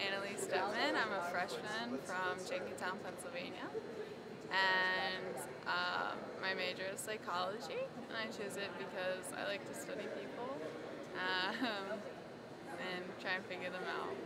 Annaleise Delman. I'm a freshman from Jenkintown, Pennsylvania. And um, my major is psychology, and I choose it because I like to study people um, and try and figure them out.